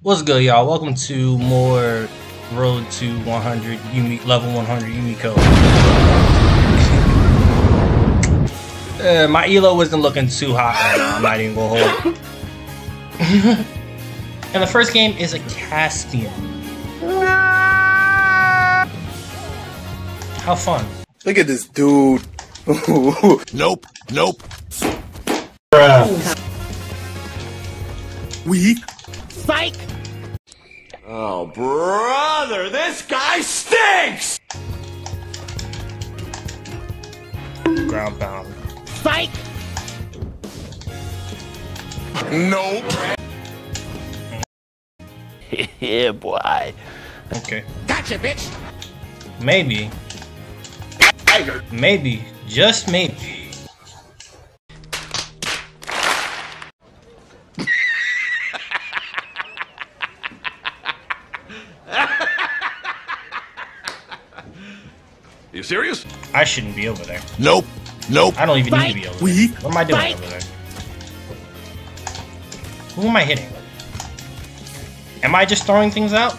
What's good, y'all? Welcome to more Road to 100 Yumi, level 100 Yumiko. uh, my elo wasn't looking too hot right now. I'm not even gonna hold. and the first game is a Caspian. How fun! Look at this dude. Nope. Nope. Weak. Oh, brother, this guy stinks! Ground pound. Nope. yeah, boy. Okay. Gotcha, bitch! Maybe. Maybe. Just maybe. Serious? I shouldn't be over there. Nope. Nope. I don't even need to be over there. Weak. What am I doing over there? Who am I hitting? Am I just throwing things out?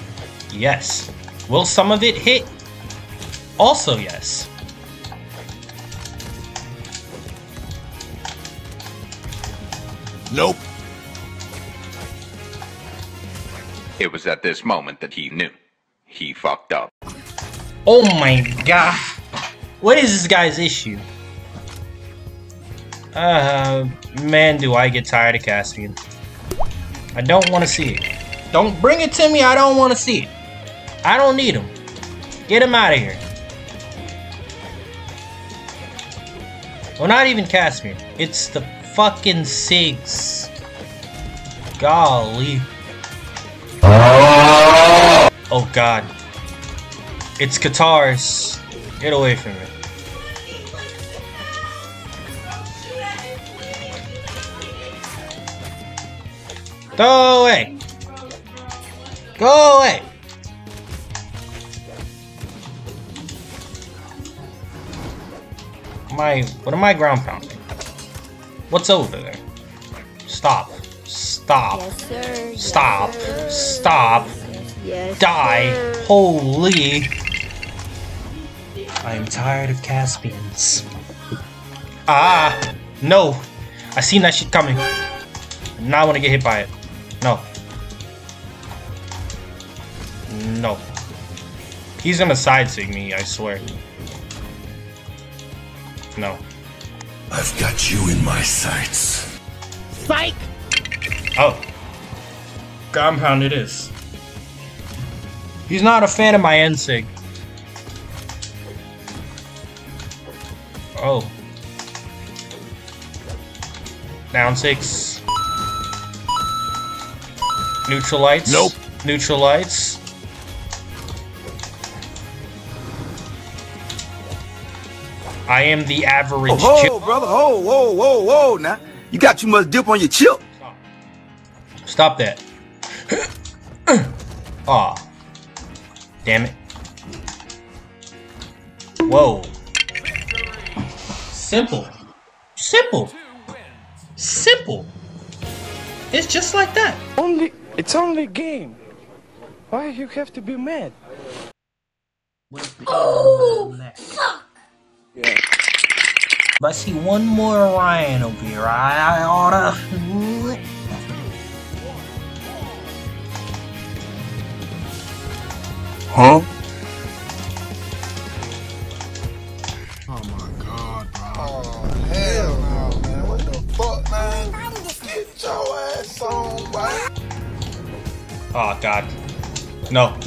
Yes. Will some of it hit? Also yes. Nope. It was at this moment that he knew. He fucked up. Oh my god. What is this guy's issue? Uh, man, do I get tired of Caspian. I don't want to see it. Don't bring it to me, I don't want to see it. I don't need him. Get him out of here. Well, not even Caspian. It's the fucking Sigs. Golly. Oh god. It's guitars. Get away from me. Go away. Go away. My what am I ground pounding? What's over there? Stop. Stop. Yes, sir. Yes, Stop. sir. Stop. Yes, Die. Holy. I am tired of Caspians. Ah! No! I seen that shit coming. Now I want to get hit by it. No. No. He's gonna side sig me, I swear. No. I've got you in my sights. Spike! Oh. Compound it is. He's not a fan of my NSIG. Oh. Down six. Neutral lights. Nope. Neutral lights. I am the average Oh, brother. Oh, whoa, whoa, whoa. Now, you got too much dip on your chip. Stop that. Aw. Ah. Damn it. Whoa. Simple. Simple. Simple. It's just like that. Only it's only a game. Why you have to be mad? Oh If I see one more Ryan over here, I, I oughta. Huh? Get your ass on, boy. Oh god. No.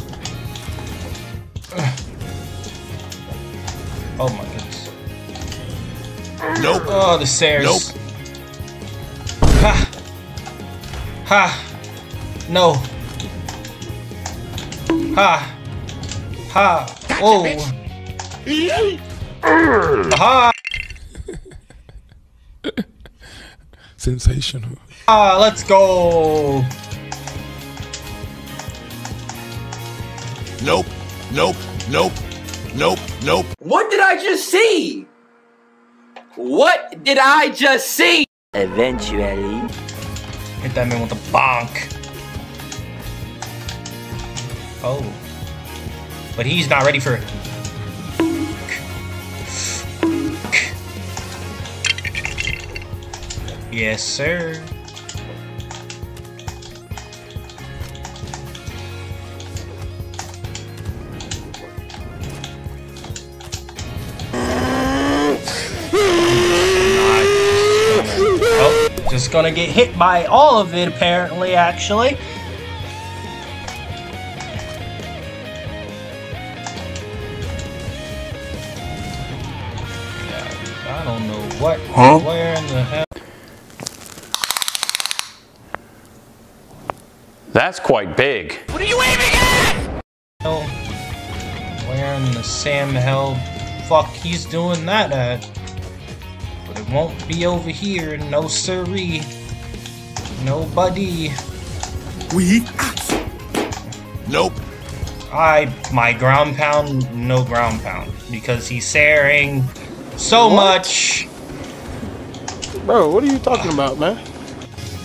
Oh my goodness. Nope. Oh, the stairs. Nope. Ha. Ha. No. Ha. Ha. Oh. Ha. Sensational. Ah, let's go. Nope. Nope. Nope. Nope. Nope. What did I just see? What did I just see? Eventually. Hit that man with a bonk. Oh. But he's not ready for it. Yes, sir. Oh, just gonna get hit by all of it, apparently, actually. Yeah, I don't know what, Huh? where in the hell. That's quite big. What are you waving at? Hell, where in the Sam hell fuck he's doing that at? But it won't be over here, no siree. Nobody. We. Nope. I my ground pound, no ground pound. Because he's saying so much. Bro, what are you talking about, man?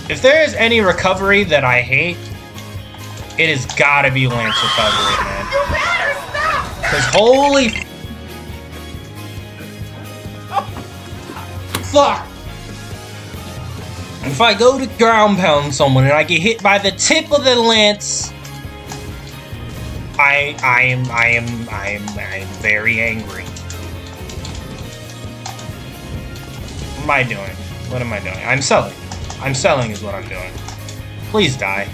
If there is any recovery that I hate, it has gotta be Lance recovery, man. You better stop! Cause holy fuck! If I go to ground pound someone and I get hit by the tip of the lance, I I am I am I am I am very angry. What am I doing? What am I doing? I'm selling. I'm selling is what I'm doing. Please die.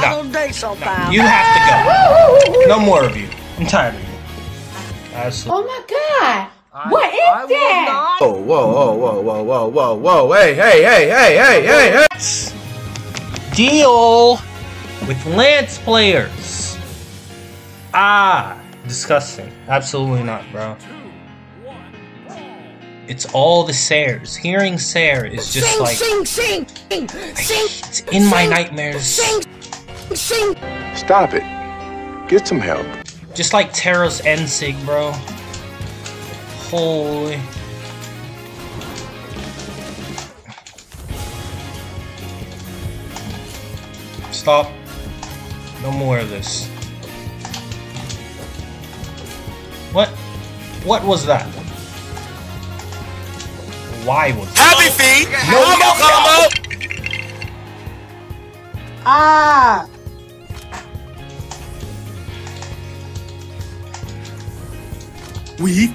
No. I don't think so, No, pal. you have to go. No more of you. I'm tired of you. Absolutely. Oh my god! What is that? Whoa, whoa, whoa, whoa, whoa, whoa, whoa, whoa, hey, hey, hey, hey, hey, hey, hey! Deal with Lance players. Ah, disgusting. Absolutely not, bro. It's all the Sayers. Hearing Sayer is just sing, like sing, sing, sing, sing, it's in my nightmares. sing, sing. Stop it. Get some help. Just like Terra's Ensig, bro. Holy. Stop. No more of this. What? What was that? Why was that? Happy feet. No, combo, combo. Ah! We.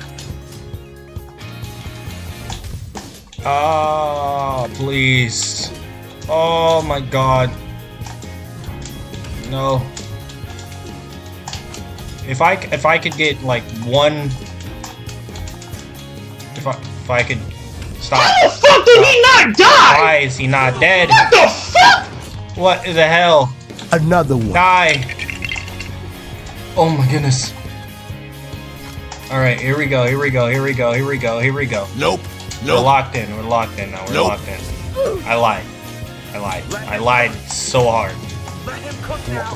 Ah, please. Oh my god. No. If I if I could get like one if I if I could stop. How the fuck did he not die? Why is he not dead? What the fuck? What the hell? Another one. Die. Oh my goodness. Alright, here we go, here we go, here we go, here we go, here we go. Nope. We're locked in. We're locked in now. We're Nope. locked in. I lied. I lied. I lied so hard.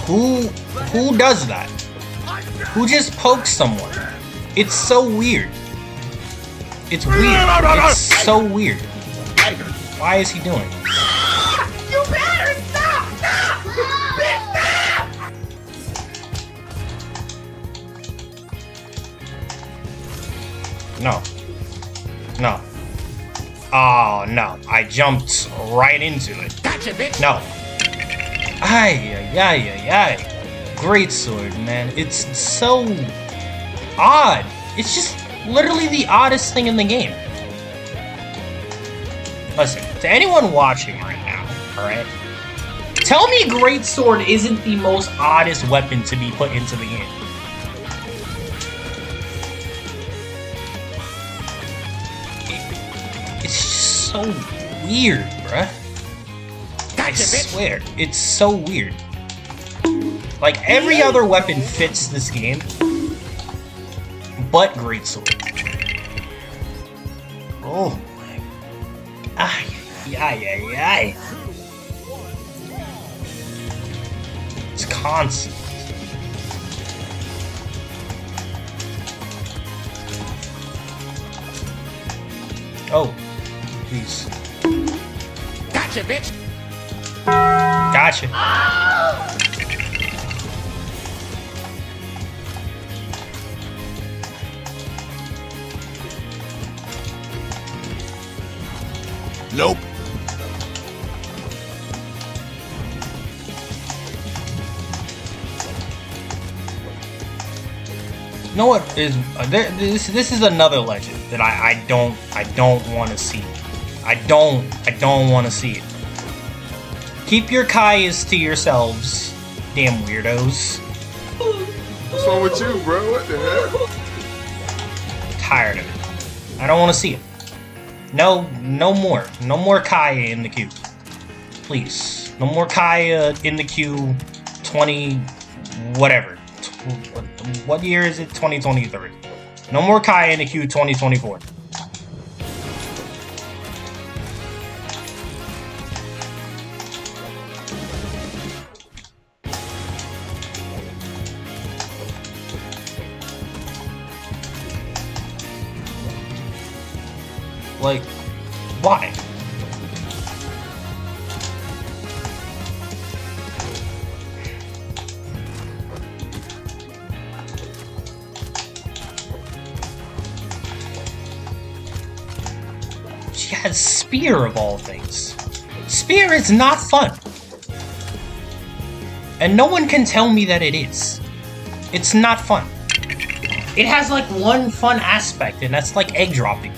Who who does that? Who just pokes someone? It's so weird. It's weird. It's so weird. Why is he doing? this? No. No. Oh no. I jumped right into it. Gotcha, bitch! No. Ay, ay, ay, ay, ay. Great sword, man. It's so odd. It's just literally the oddest thing in the game. Listen, to anyone watching right now, alright? Tell me Great Sword isn't the most oddest weapon to be put into the game. So weird, bruh. I swear, it's so weird. Like every other weapon fits this game, but greatsword. Oh my! Ay, ay, ay, ay! It's constant. Oh, piece. Gotcha, bitch! Gotcha. Oh! Nope. You know what is uh, this? This is another legend that I, I don't I don't want to see. I don't I don't want to see it. Keep your Kayas to yourselves, damn weirdos. What's wrong with you, bro? What the hell? Tired of it. I don't want to see it. No, no more. No more Kaya in the queue. Please. No more Kaya in the queue 20 whatever. What, what year is it? 2023. No more Kaya in the queue 2024. Why? She has Spear of all things. Spear is not fun. And no one can tell me that it is. It's not fun. It has like one fun aspect, and that's like egg dropping.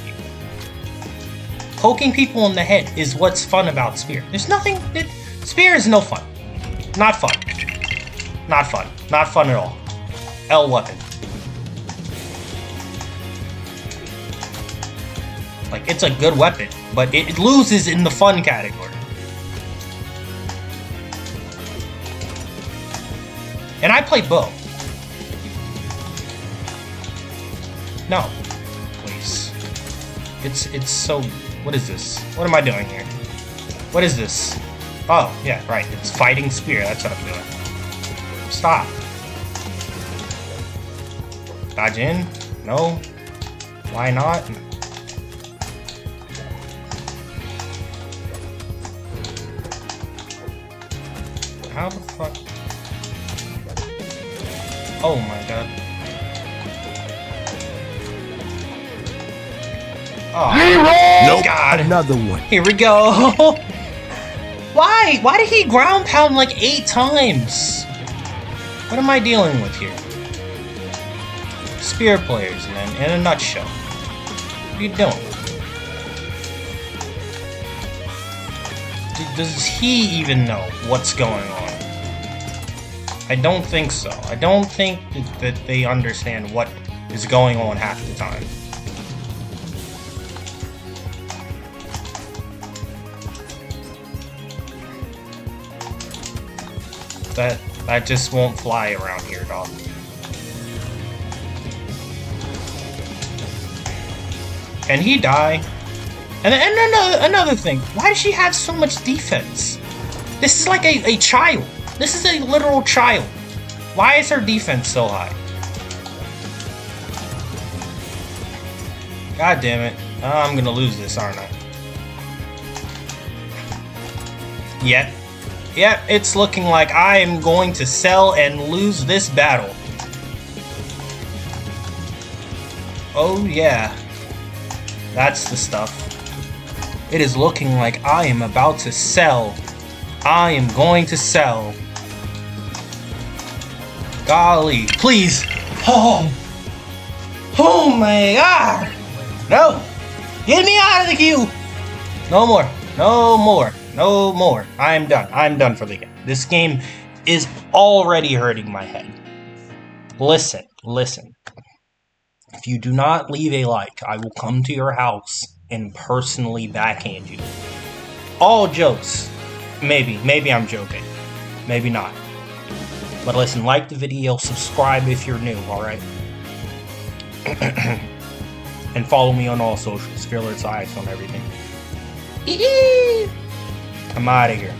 Poking people in the head is what's fun about Spear. There's nothing. Spear is no fun. Not fun. Not fun. Not fun at all. L weapon. Like, it's a good weapon, but it, loses in the fun category. And I play bow. No. Please. It's it's so what is this? What am I doing here? What is this? Oh, yeah, right. It's fighting spear, that's what I'm doing. Stop. Dodge in? No. Why not? How the fuck? Oh my god. Oh, Nope. God. Another one. Here we go. Why? Why did he ground pound like eight times? What am I dealing with here? Spear players, man, in a nutshell. What are you doing? Does he even know what's going on? I don't think so. I don't think that, that they understand what is going on half the time. That that just won't fly around here, dog. Can he die? And, and another, another thing, why does she have so much defense? This is like a, a child. This is a literal child. Why is her defense so high? God damn it. I'm gonna lose this, aren't I? Yep. Yep, it's looking like I am going to sell and lose this battle. Oh yeah. That's the stuff. It is looking like I am about to sell. I am going to sell. Golly, please. Oh. Oh my god. No. Get me out of the queue. No more. No more. No more. I'm done. I'm done for the game. This game is already hurting my head. Listen, listen. If you do not leave a like, I will come to your house and personally backhand you. All jokes. Maybe. Maybe I'm joking. Maybe not. But listen, like the video, subscribe if you're new, alright? and follow me on all socials. Fearlordsaix on everything. I'm out of here.